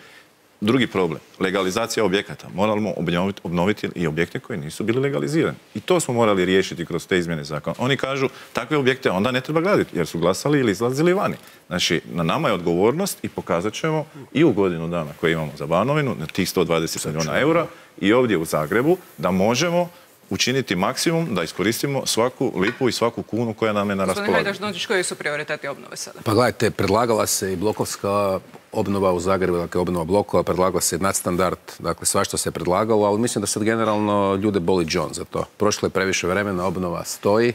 Drugi problem, legalizacija objekata. Moramo obnoviti i objekte koji nisu bili legalizirani. I to smo morali riješiti kroz te izmjene zakona. Oni kažu, takve objekte onda ne treba graditi, jer su glasali ili izlazili vani. Znači, na nama je odgovornost i pokazat ćemo i u godinu dana koje imamo za Banovinu, na tih 120 milijuna eura, i ovdje u Zagrebu, da možemo učiniti maksimum da iskoristimo svaku lipu i svaku kunu koja nam je na raspolaganju. Gospodin koji su prioriteti obnove sada? Pa gledajte, predlagala se i blokovska obnova u Zagrebu, dakle obnova blokova, predlagala se nadstandard, dakle svašta se predlagalo, ali mislim da sad generalno ljude boli John za to. Prošlo je previše vremena, obnova stoji,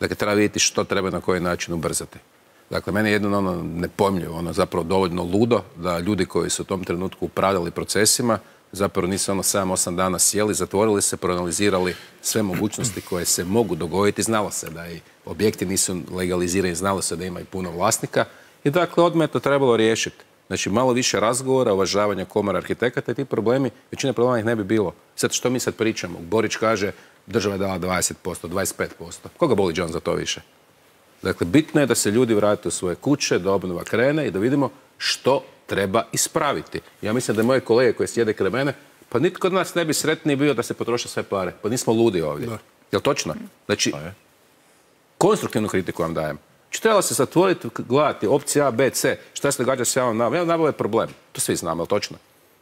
dakle treba vidjeti što treba na koji način ubrzati. Dakle, meni je jedno ono nepojmljivo, ono zapravo dovoljno ludo da ljudi koji su u tom trenutku upravljali procesima zapravo nisu ono 7-8 dana sjeli, zatvorili se, proanalizirali sve mogućnosti koje se mogu dogoditi. Znalo se da i objekti nisu legalizirani, znalo se da ima i puno vlasnika i dakle odmah je to trebalo riješiti. Znači malo više razgovora, uvažavanja komora arhitekata i ti problemi, većina problema ih ne bi bilo. Sad što mi sad pričamo? Borić kaže država je dala 20%, 25%. Koga boli John za to više? Dakle, bitno je da se ljudi vrate u svoje kuće, da obnova krene i da vidimo što treba ispraviti. Ja mislim da moje kolege koje sjede kraj mene, pa nitko od nas ne bi sretniji bio da se potroše sve pare. Pa nismo ludi ovdje. Jel točno? Znači, pa konstruktivnu kritiku vam dajem. Znači, trebalo se zatvoriti, gledati opcija A, B, C, šta se događa s javnom nabavom. Javna nabava je problem. To svi znamo, je nešto?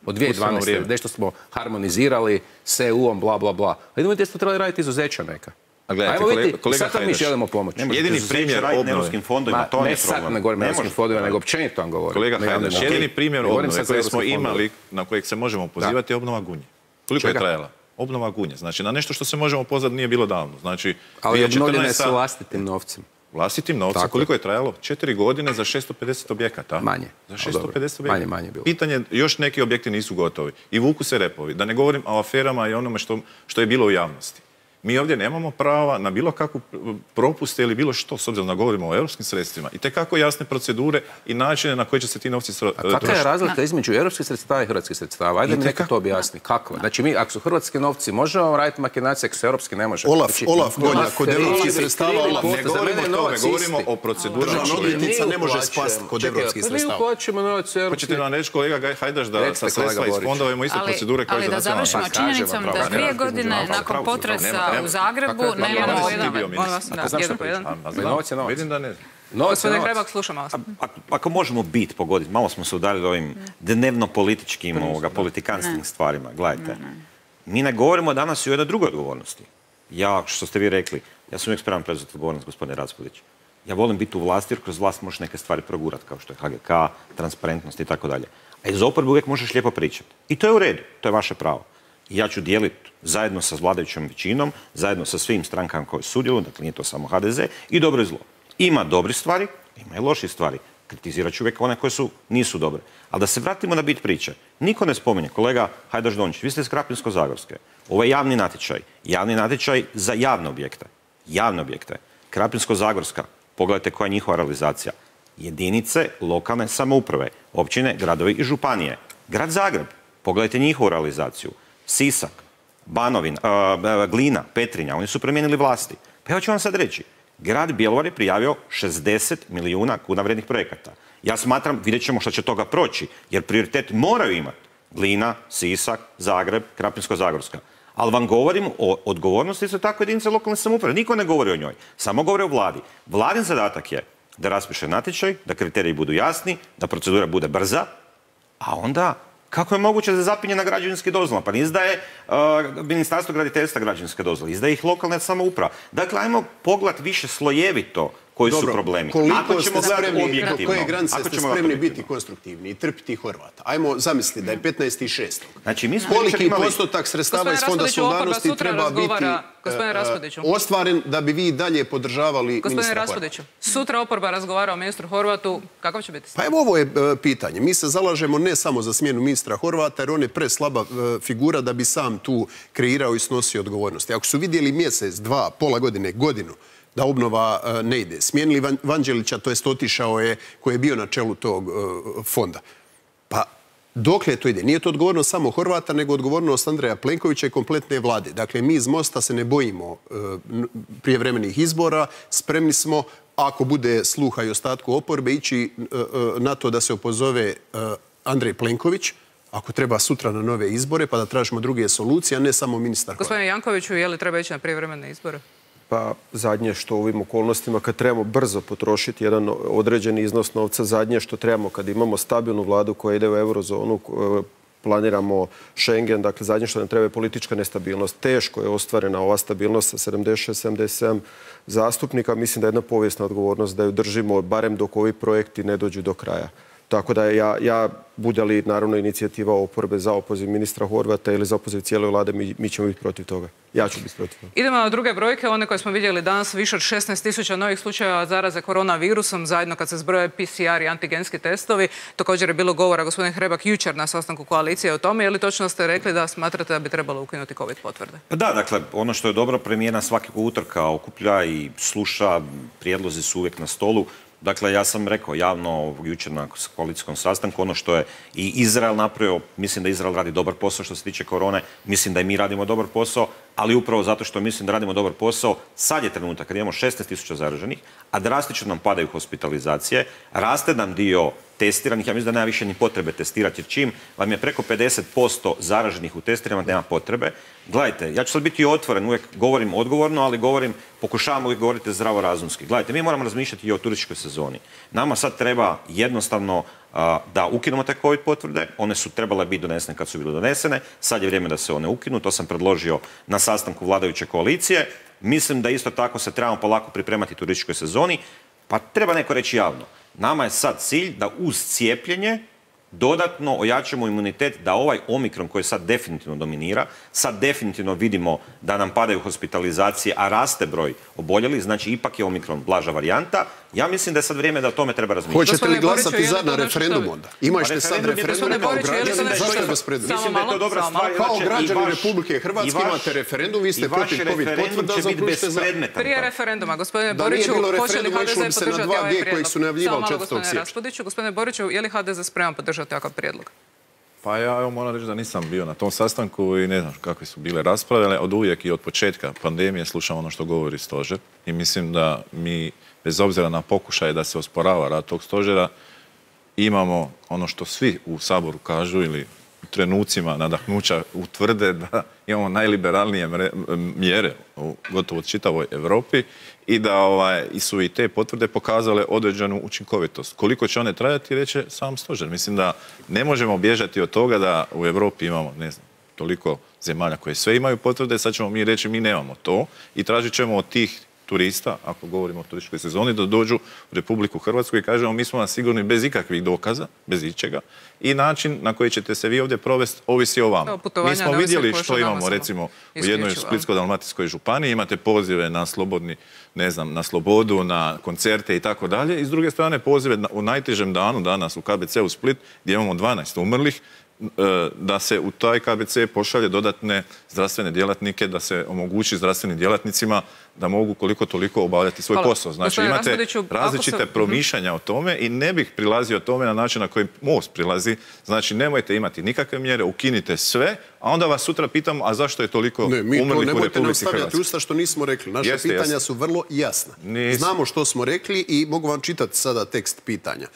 Od 2012. nešto smo harmonizirali s EU-om, bla, bla, bla. A idemo vidjeti smo trebali raditi izuzeća neka. A gledajte, Ajmo vidjeti, kolega, kolega sad mi želimo pomoći. Jedini primjer obnove. fondovima, Ma, to ne je sad problem. ne govorim o Ne europskim fondovima, nego općenito vam govorim. Kolega Hajdaš, jedini primjer obnove koji smo imali, na kojeg se možemo pozivati je obnova Gunje. Koliko je trajala? Obnova Gunje. Znači, na nešto što se možemo pozvati nije bilo davno. Znači, Ali obnovljene 2014. su vlastitim novcem. Vlastitim novcem. Tako Koliko je trajalo? Četiri godine za 650 objekata. Manje. Za Ali dobro. 650 objekata. Manje, manje je bilo. Pitanje, još neki objekti nisu gotovi. I vuku se repovi. Da ne govorim o aferama i onome što, što je bilo u javnosti. Mi ovdje nemamo prava na bilo kakvu propuste ili bilo što, s obzirom da govorimo o europskim sredstvima. I tekako jasne procedure i načine na koje će se ti novci stro- A kakva je trošiti. razlika između europskih sredstava i hrvatskih sredstava? Ajde mi neka to objasni. Kako? Znači mi, ako su hrvatski novci, možemo raditi makinacije, ako su europski ne može. Olaf, Znači, Olaf, Gonja, Olaf, kod europskih sredstava, Olaf. Ne govorimo o tome, govorimo o procedurama. Odvjetnica ne može spasti kod europskih pa Mi sredstava. uplaćujemo novac u europski. Hoćete nam reći kolega Hajdaš da sa sredstva iz fondova imamo iste Ali, procedure kao i ali za da nacionalne završimo Pa, kažem vam, činjenicom da dvije godine nakon potresa. U Zagrebu nemamo jedan... novac je novac. Vidim da ne Gospodine. Hrebak, slušamo vas. Ako, možemo bit pogoditi, malo smo se udarili ovim dnevno-političkim ovoga, politikanskim stvarima. Gledajte, mi ne govorimo danas i o jednoj drugoj odgovornosti. Ja, što ste vi rekli, ja sam uvijek spreman preuzeti odgovornost, gospodine Raspudić. Ja volim biti u vlasti jer kroz vlast možeš neke stvari progurati, kao što je HGK, transparentnost i tako dalje. A iz oporbe uvijek možeš lijepo pričati. I to je u redu, to je vaše pravo. Ja ću dijeliti zajedno sa vladajućom većinom, zajedno sa svim strankama koje sudjeluju, dakle nije to samo HDZ, i dobro i zlo. Ima dobrih stvari, ima i loših stvari. Kritizirat ću uvijek one koje su, nisu dobre. Ali da se vratimo na bit priče. Niko ne spominje, kolega Hajdaš Dončić, vi ste iz Krapinsko-Zagorske. Ovo je javni natječaj. Javni natječaj za javne objekte. Javne objekte. Krapinsko-Zagorska, pogledajte koja je njihova realizacija. Jedinice lokalne samouprave, općine, gradovi i županije. Grad Zagreb, pogledajte njihovu realizaciju. Sisak, Banovina, a, Glina, Petrinja, oni su promijenili vlasti. Pa ja ću vam sad reći, grad Bjelovar je prijavio 60 milijuna kuna vrednih projekata. Ja smatram, vidjet ćemo što će toga proći, jer prioritet moraju imati Glina, Sisak, Zagreb, Krapinsko-Zagorska. Ali vam govorim o odgovornosti isto tako jedinice lokalne samouprave. Niko ne govori o njoj, samo govori o vladi. Vladin zadatak je da raspiše natječaj, da kriteriji budu jasni, da procedura bude brza, a onda kako je moguće da zapinje na građevinske dozvola? Pa izdaje uh, Ministarstvo graditeljstva građevinske dozvole, izdaje ih lokalna samouprava. Dakle, ajmo pogled više slojevito koji su problemi. Koliko Ako ste ćemo gledati spremni, objektivno, koje granice ako ste ćemo spremni biti konstruktivni i trpiti Horvata? Ajmo zamisliti da je 15.6. Znači, mi smo Koliki imali- postotak sredstava iz Fonda solidarnosti treba biti e, ostvaren da bi vi i dalje podržavali Gospodine ministra Horvata? Raspudiću, sutra oporba razgovara o ministru Horvatu. Kakav će biti? Pa evo ovo je e, pitanje. Mi se zalažemo ne samo za smjenu ministra Horvata, jer on je preslaba e, figura da bi sam tu kreirao i snosio odgovornosti. Ako su vidjeli mjesec, dva, pola godine, godinu, da obnova e, ne ide. Smijenili Van- Vanđelića, to jest otišao je, koji je bio na čelu tog e, fonda. Pa dokle to ide? Nije to odgovornost samo Horvata, nego odgovornost Andreja Plenkovića i kompletne vlade. Dakle, mi iz Mosta se ne bojimo e, prijevremenih izbora, spremni smo ako bude sluha i ostatku oporbe ići na to da se opozove Andrej Plenković, ako treba sutra na nove izbore, pa da tražimo druge solucije, a ne samo ministar. Gospodine Jankoviću, je li treba ići na prijevremene izbore? Pa zadnje što u ovim okolnostima kad trebamo brzo potrošiti jedan određeni iznos novca, zadnje što trebamo kad imamo stabilnu vladu koja ide u eurozonu, ko- planiramo Schengen, dakle zadnje što nam treba je politička nestabilnost. Teško je ostvarena ova stabilnost sa 76-77 zastupnika. Mislim da je jedna povijesna odgovornost da ju držimo barem dok ovi projekti ne dođu do kraja. Tako da ja, ja bude li naravno inicijativa oporbe za opoziv ministra Horvata ili za opoziv cijele vlade, mi, mi ćemo biti protiv toga. Ja ću biti protiv toga. Idemo na druge brojke, one koje smo vidjeli danas, više od 16 tisuća novih slučajeva zaraze koronavirusom, zajedno kad se zbroje PCR i antigenski testovi. Također je bilo govora, gospodin Hrebak, jučer na sastanku koalicije o tome. Je li točno ste rekli da smatrate da bi trebalo ukinuti COVID potvrde? Pa da, dakle, ono što je dobro, premijer nas svakog utorka okuplja i sluša, prijedlozi su uvijek na stolu. Dakle, ja sam rekao javno jučer na koalicijskom sastanku ono što je i Izrael napravio, mislim da Izrael radi dobar posao što se tiče korone, mislim da i mi radimo dobar posao, ali upravo zato što mislim da radimo dobar posao, sad je trenutak kad imamo 16.000 zaraženih, a drastično nam padaju hospitalizacije, raste nam dio testiranih, ja mislim da nema više ni potrebe testirati, jer čim vam je preko 50% zaraženih u testirama, nema potrebe. Gledajte, ja ću sad biti otvoren, uvijek govorim odgovorno, ali govorim, pokušavam uvijek govoriti zdravorazumski. Gledajte, mi moramo razmišljati i o turističkoj sezoni. Nama sad treba jednostavno da ukinemo te COVID potvrde, one su trebale biti donesene kad su bile donesene, sad je vrijeme da se one ukinu, to sam predložio na sastanku vladajuće koalicije. Mislim da isto tako se trebamo polako pripremati turističkoj sezoni, pa treba neko reći javno. Nama je sad cilj da uz cijepljenje dodatno ojačamo imunitet da ovaj omikron koji sad definitivno dominira, sad definitivno vidimo da nam padaju hospitalizacije, a raste broj oboljeli, znači ipak je omikron blaža varijanta. Ja mislim da je sad vrijeme da o tome treba razmišljati. Hoćete li glasati za na referendum onda? Imašte sad referendum kao građani, zašto je vas Mislim da je to dobra stvar. Kao građani Republike Hrvatske imate referendum, vi ste protiv COVID potvrda, zaokružite za... Prije referenduma, gospodine Boriću, hoće li HDZ podržati ovaj prijedlog? Samo malo, gospodine Raspudiću. Gospodine Boriću, je li HDZ spreman podržati takav prijedlog? Pa ja evo moram reći da nisam bio na tom sastanku i ne znam kakve su bile rasprave, ali od uvijek i od početka pandemije slušam ono što govori stožer i mislim da mi, bez obzira na pokušaje da se osporava rad tog stožera, imamo ono što svi u Saboru kažu ili u trenucima nadahnuća utvrde da imamo najliberalnije mjere u gotovo čitavoj Europi i da ovaj, su i te potvrde pokazale određenu učinkovitost. Koliko će one trajati, reće sam stožer. Mislim da ne možemo bježati od toga da u Europi imamo, ne znam, toliko zemalja koje sve imaju potvrde, sad ćemo mi reći mi nemamo to i tražit ćemo od tih turista, ako govorimo o turističkoj sezoni, da dođu u Republiku Hrvatsku i kažemo mi smo vam sigurni bez ikakvih dokaza, bez ičega i način na koji ćete se vi ovdje provesti ovisi o vama. mi smo vidjeli što imamo recimo u jednoj Splitsko-dalmatinskoj županiji, imate pozive na slobodni, ne znam, na slobodu, na koncerte i tako dalje i s druge strane pozive u najtežem danu danas u KBC u Split gdje imamo 12 umrlih, da se u taj KBC pošalje dodatne zdravstvene djelatnike, da se omogući zdravstvenim djelatnicima da mogu koliko toliko obavljati svoj posao. Znači imate različite promišljanja o tome i ne bih prilazio tome na način na koji most prilazi. Znači nemojte imati nikakve mjere, ukinite sve, a onda vas sutra pitamo, a zašto je toliko ne, mi umrlih to nemojte nam stavljati usta što nismo rekli. Naša pitanja su vrlo jasna. Znamo što smo rekli i mogu vam čitati sada tekst pitanja.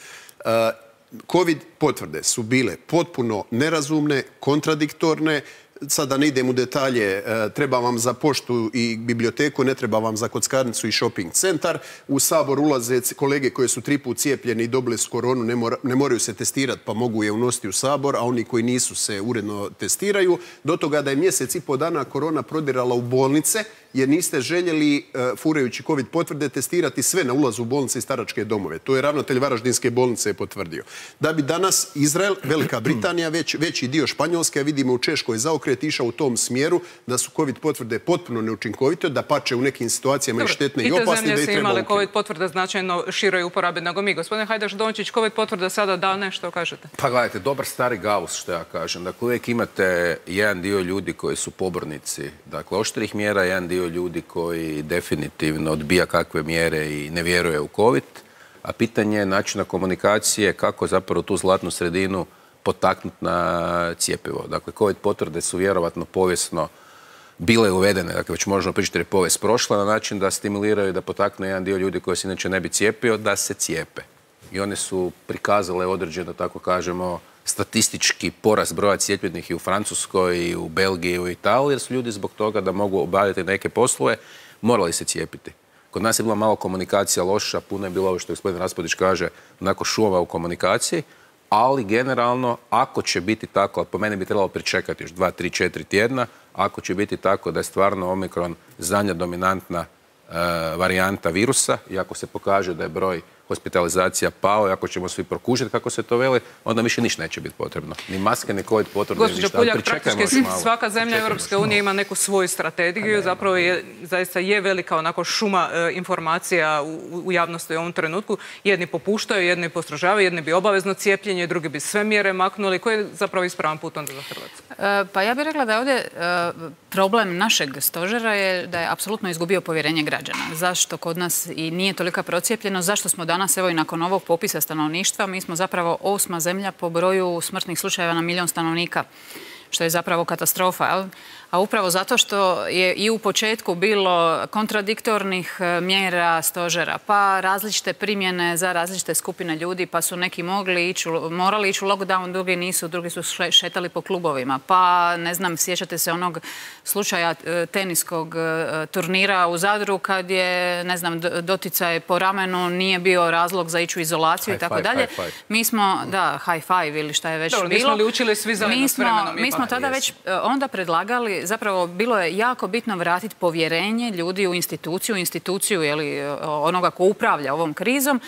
Uh, Covid potvrde su bile potpuno nerazumne, kontradiktorne, sada ne idem u detalje, e, treba vam za poštu i biblioteku, ne treba vam za kockarnicu i shopping centar. U sabor ulaze kolege koje su tri put cijepljeni i dobili su koronu, ne, moraju se testirati pa mogu je unositi u sabor, a oni koji nisu se uredno testiraju. Do toga da je mjesec i po dana korona prodirala u bolnice, jer niste željeli, e, furajući COVID potvrde, testirati sve na ulazu u bolnice i staračke domove. To je ravnatelj Varaždinske bolnice potvrdio. Da bi danas Izrael, Velika Britanija, već, veći dio Španjolske, vidimo u Češkoj zaokret, išao u tom smjeru da su COVID potvrde potpuno neučinkovite, da pače u nekim situacijama i štetne i opasne. I te zemlje su imale COVID potvrde značajno široj uporabi nego mi. Gospodine Hajdaš Dončić, COVID potvrda sada da nešto kažete? Pa gledajte, dobar stari Gauss, što ja kažem. Dakle, uvijek imate jedan dio ljudi koji su pobornici, dakle, oštrih mjera, jedan dio ljudi koji definitivno odbija kakve mjere i ne vjeruje u COVID, a pitanje je načina komunikacije kako zapravo tu zlatnu sredinu potaknuti na cijepivo. Dakle, COVID potvrde su vjerovatno povijesno bile uvedene, dakle već možemo pričati jer je povijest prošla na način da stimuliraju da potaknu jedan dio ljudi koji se inače ne bi cijepio da se cijepe. I one su prikazale određeno, tako kažemo, statistički porast broja cijepljenih i u Francuskoj, i u Belgiji, i u Italiji, jer su ljudi zbog toga da mogu obavljati neke poslove, morali se cijepiti. Kod nas je bila malo komunikacija loša, puno je bilo ovo što gospodin Raspodić kaže, onako šuma u komunikaciji, ali generalno, ako će biti tako, a po meni bi trebalo pričekati još dva, tri, četiri tjedna, ako će biti tako da je stvarno Omikron zadnja dominantna e, varijanta virusa i ako se pokaže da je broj hospitalizacija pao i ako ćemo svi prokužiti kako se to veli, onda više ništa neće biti potrebno. Ni maske, ni COVID potrebno. Gospođo Puljak, praktički svaka zemlja Europske unije ima neku svoju strategiju. Zapravo je, zaista je velika onako šuma e, informacija u, javnosti u ovom trenutku. Jedni popuštaju, jedni postrožavaju, jedni bi obavezno cijepljenje, drugi bi sve mjere maknuli. Koji je zapravo ispravan put onda za Hrvatsku? E, pa ja bih rekla da je ovdje e, problem našeg stožera je da je apsolutno izgubio povjerenje građana. Zašto kod nas i nije tolika procijepljeno? Zašto smo danas danas, evo i nakon ovog popisa stanovništva, mi smo zapravo osma zemlja po broju smrtnih slučajeva na milijun stanovnika. što je zapravo katastrofa. Jel? A upravo zato što je i u početku bilo kontradiktornih e, mjera stožera, pa različite primjene za različite skupine ljudi, pa su neki mogli ići, morali ići u lockdown, drugi nisu, drugi su šetali po klubovima. Pa, ne znam, sjećate se onog slučaja e, teniskog e, turnira u Zadru kad je, ne znam, doticaj po ramenu nije bio razlog za ići u izolaciju i tako dalje. Mi smo, da, high five ili šta je već Dobro, bilo. li učili svi zajedno mi s vremenom Mi smo tada već onda predlagali zapravo bilo je jako bitno vratiti povjerenje ljudi u instituciju, instituciju li onoga ko upravlja ovom krizom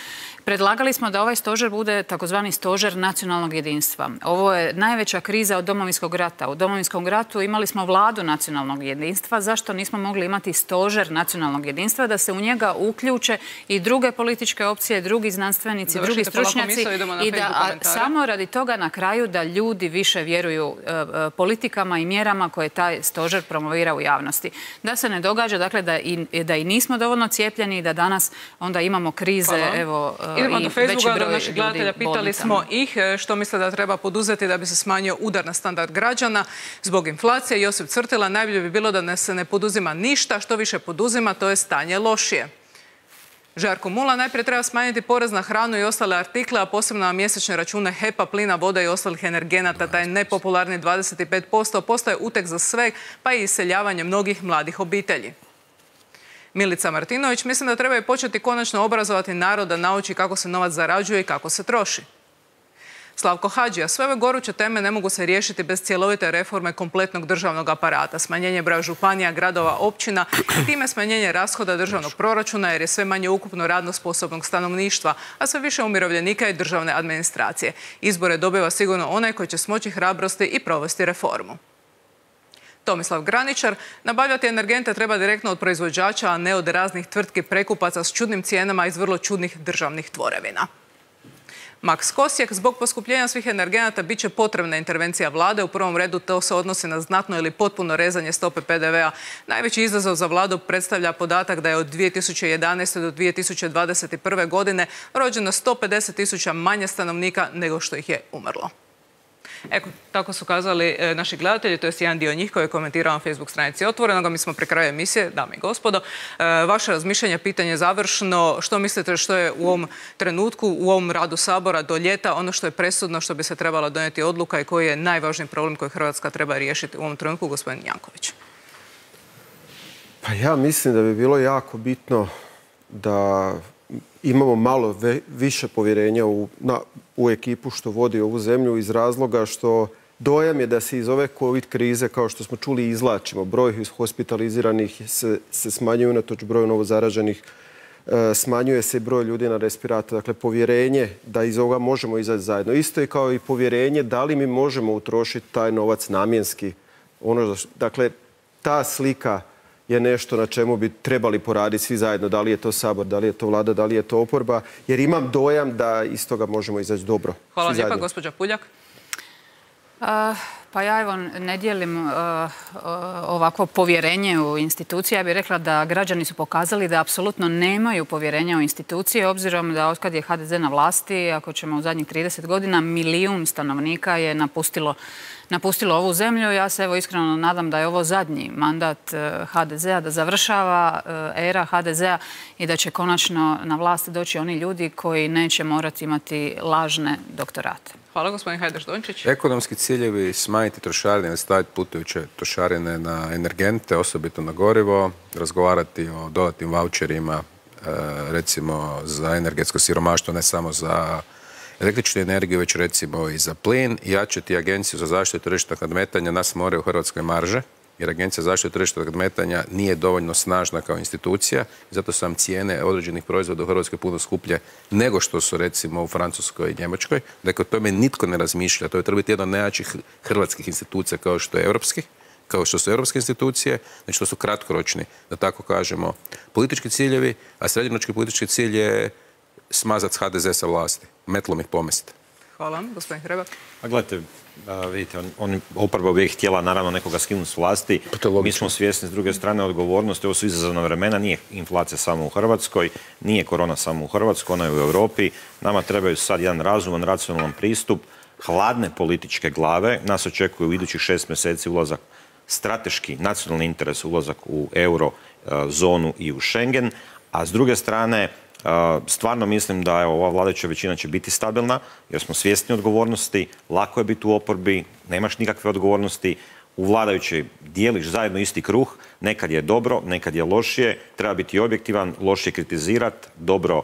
Predlagali smo da ovaj stožer bude takozvani stožer nacionalnog jedinstva. Ovo je najveća kriza od domovinskog rata. U domovinskom ratu imali smo vladu nacionalnog jedinstva. Zašto nismo mogli imati stožer nacionalnog jedinstva da se u njega uključe i druge političke opcije, drugi znanstvenici, drugi stručnjaci i da samo radi toga na kraju da ljudi više vjeruju e, e, politikama i mjerama koje taj stožer promovira u javnosti. Da se ne događa dakle da i, da i nismo dovoljno cijepljeni i da danas onda imamo krize evo Idemo do Facebooka, do naših gledatelja. Pitali smo ih e, što misle da treba poduzeti da bi se smanjio udar na standard građana zbog inflacije. Josip Crtila, najbolje bi bilo da se ne poduzima ništa, što više poduzima, to je stanje lošije. Žarko Mula, najprije treba smanjiti porez na hranu i ostale artikle, a posebno na mjesečne račune HEPA, plina, voda i ostalih energenata. Taj nepopularni 25% postaje utek za sve, pa i iseljavanje mnogih mladih obitelji. Milica Martinović, mislim da treba početi konačno obrazovati narod da nauči kako se novac zarađuje i kako se troši. Slavko Hadžija, sve ove goruće teme ne mogu se riješiti bez cjelovite reforme kompletnog državnog aparata, smanjenje broja županija, gradova, općina i time smanjenje rashoda državnog proračuna jer je sve manje ukupno radno sposobnog stanovništva, a sve više umirovljenika i državne administracije. Izbore dobiva sigurno onaj koji će smoći hrabrosti i provesti reformu. Tomislav Graničar, nabavljati energente treba direktno od proizvođača, a ne od raznih tvrtki prekupaca s čudnim cijenama iz vrlo čudnih državnih tvorevina. Max Kosijek, zbog poskupljenja svih energenata bit će potrebna intervencija vlade. U prvom redu to se odnosi na znatno ili potpuno rezanje stope PDV-a. Najveći izazov za vladu predstavlja podatak da je od 2011. do 2021. godine rođeno 150 tisuća manje stanovnika nego što ih je umrlo. Eko, tako su kazali e, naši gledatelji, to je jedan dio njih koji je komentirao na Facebook stranici Otvorenog. Mi smo pri kraju emisije, dame i gospodo. E, vaše razmišljanje, pitanje završno. Što mislite što je u ovom trenutku, u ovom radu Sabora do ljeta, ono što je presudno, što bi se trebala donijeti odluka i koji je najvažniji problem koji Hrvatska treba riješiti u ovom trenutku, gospodin Janković? Pa ja mislim da bi bilo jako bitno da imamo malo više povjerenja u, ekipu što vodi ovu zemlju iz razloga što dojam je da se iz ove covid krize, kao što smo čuli, izlačimo. Broj hospitaliziranih se, smanjuje unatoč broju novo zaraženih. E, smanjuje se broj ljudi na respiratu. Dakle, povjerenje da iz ovoga možemo izaći zajedno. Isto je kao i povjerenje da li mi možemo utrošiti taj novac namjenski. Ono, dakle, ta slika je nešto na čemu bi trebali poraditi svi zajedno. Da li je to Sabor, da li je to vlada, da li je to oporba. Jer imam dojam da iz toga možemo izaći dobro. Hvala lijepa, gospođa Puljak. Pa ja evo ne dijelim ovako povjerenje u institucije. Ja bih rekla da građani su pokazali da apsolutno nemaju povjerenja u institucije, obzirom da otkad je HDZ na vlasti, ako ćemo u zadnjih 30 godina, milijun stanovnika je napustilo napustilo ovu zemlju. Ja se evo iskreno nadam da je ovo zadnji mandat e, HDZ-a, da završava e, era HDZ-a i da će konačno na vlast doći oni ljudi koji neće morati imati lažne doktorate. Hvala gospodin Hajdaš Dončić. Ekonomski ciljevi smanjiti trošarine, staviti putujuće trošarine na energente, osobito na gorivo, razgovarati o dodatnim voucherima, e, recimo za energetsko siromaštvo, ne samo za električnu energiju, već recimo i za plin, jačati agenciju za zaštitu tržišnog nadmetanja, nas more u Hrvatskoj marže, jer Agencija za zaštitu tržišnog nadmetanja nije dovoljno snažna kao institucija i zato su vam cijene određenih proizvoda u Hrvatskoj puno skuplje nego što su recimo u Francuskoj i Njemačkoj. Dakle, o tome nitko ne razmišlja. To je treba biti jedna od najjačih hrvatskih institucija kao što je europskih kao što su europske institucije, znači to su kratkoročni, da tako kažemo, politički ciljevi, a srednjoročni politički cilj je smazati HDZ sa vlasti, metlom ih pomesti. Hvala vam, gospodin Hrebak. A gledajte, vidite, on, on oporba uvijek htjela naravno nekoga skinuti s vlasti. Pa Mi smo svjesni s druge strane odgovornosti, ovo su izazovna vremena, nije inflacija samo u Hrvatskoj, nije korona samo u Hrvatskoj, ona je u Europi. Nama trebaju sad jedan razuman, racionalan pristup hladne političke glave. Nas očekuje u idućih šest mjeseci ulazak strateški nacionalni interes ulazak u euro e, zonu i u Schengen, a s druge strane stvarno mislim da ova vladajuća većina će biti stabilna jer smo svjesni odgovornosti, lako je biti u oporbi, nemaš nikakve odgovornosti, u vladajućoj dijeliš zajedno isti kruh, nekad je dobro, nekad je lošije, treba biti objektivan, lošije kritizirati, dobro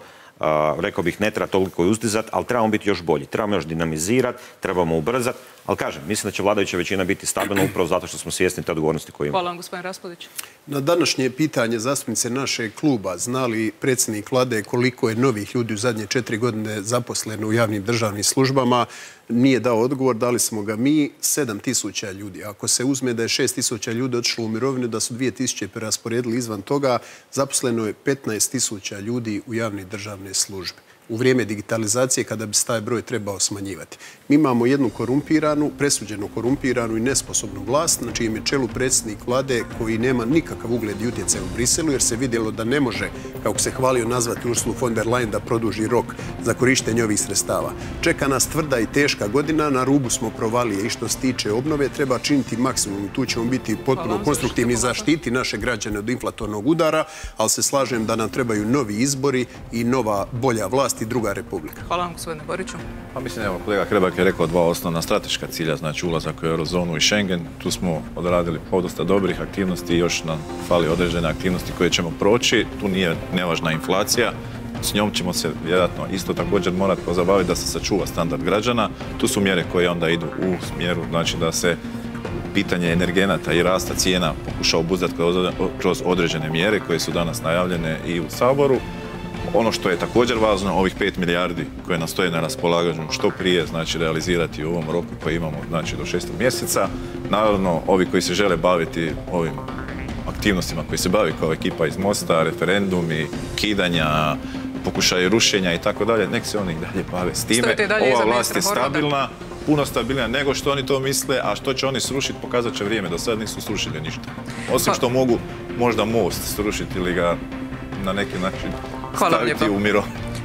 rekao bih ne treba toliko uzdizati, ali trebamo biti još bolji. Trebamo još dinamizirati, trebamo ubrzati, ali kažem, mislim da će vladajuća većina biti stabilna upravo zato što smo svjesni te odgovornosti koje imamo. Hvala vam, gospodin Raspudić. Na današnje pitanje zastupnice našeg kluba, znali predsjednik vlade koliko je novih ljudi u zadnje četiri godine zaposleno u javnim državnim službama, nije dao odgovor, dali smo ga mi, 7000 ljudi. Ako se uzme da je 6000 ljudi otišlo u mirovinu, da su 2000 prerasporedili izvan toga, zaposleno je 15.000 ljudi u javne državne službe u vrijeme digitalizacije kada bi se taj broj trebao smanjivati. Mi imamo jednu korumpiranu, presuđenu korumpiranu i nesposobnu vlast, na čijem je čelu predsjednik vlade koji nema nikakav ugled i utjecaj u Briselu, jer se vidjelo da ne može, kako se hvalio nazvati Ursula von der Leyen, da produži rok za korištenje ovih sredstava. Čeka nas tvrda i teška godina, na rubu smo provalije i što se tiče obnove, treba činiti maksimum i tu ćemo biti potpuno konstruktivni zaštiti naše građane od inflatornog udara, ali se slažem da nam trebaju novi izbori i nova bolja vlast i druga republika. Hvala vam, gospodine Boriću. Pa mislim, evo, kolega Hrebak je rekao dva osnovna strateška cilja, znači ulazak u Eurozonu i Schengen. Tu smo odradili podosta dobrih aktivnosti i još nam fali određene aktivnosti koje ćemo proći. Tu nije nevažna inflacija. S njom ćemo se vjerojatno isto također morati pozabaviti da se sačuva standard građana. Tu su mjere koje onda idu u smjeru, znači da se pitanje energenata i rasta cijena pokuša obuzdati kroz određene mjere koje su danas najavljene i u Saboru. Ono što je također važno, ovih 5 milijardi koje nam stoje na raspolaganju što prije znači realizirati u ovom roku koji imamo znači do 6. mjeseca. Naravno, ovi koji se žele baviti ovim aktivnostima koji se bavi kao ekipa iz Mosta, referendumi, kidanja, pokušaj rušenja i tako dalje, nek se oni dalje bave s time. Ova vlast je stabilna, puno stabilnija nego što oni to misle, a što će oni srušiti pokazat će vrijeme. Do sad nisu srušili ništa. Osim pa- što mogu možda most srušiti ili ga na neki način Hvala staviti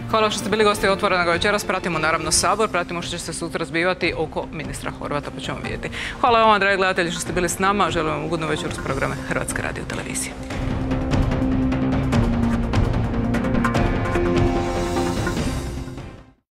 Hvala što ste bili gosti otvorenog večeras. Pratimo naravno Sabor, pratimo što će se sutra zbivati oko ministra Horvata, pa ćemo vidjeti. Hvala vam, dragi gledatelji, što ste bili s nama. Želim vam ugodnu večer s programe Hrvatske radio televizije.